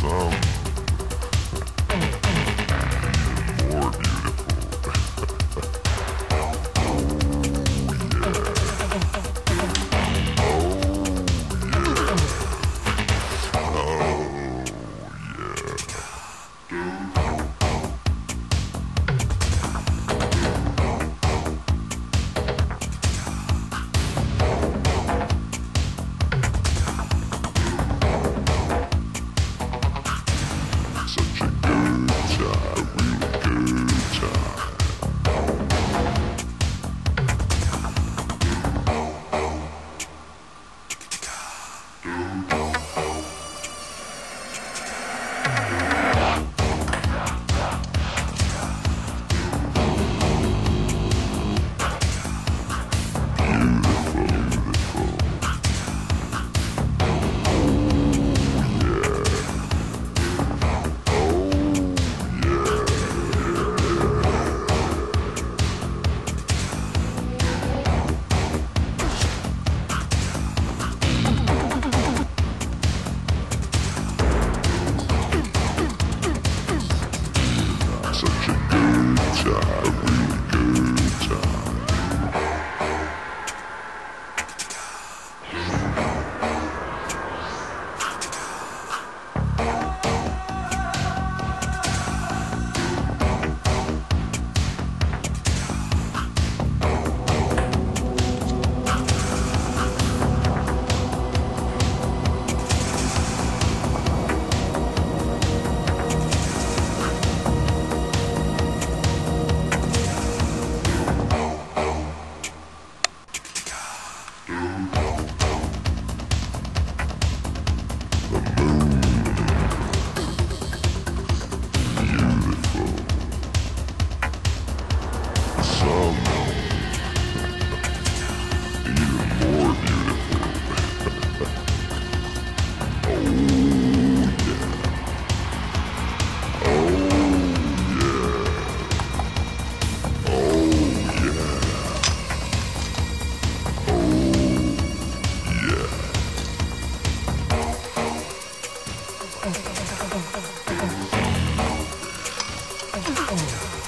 so. Have a real good time. はい、ど。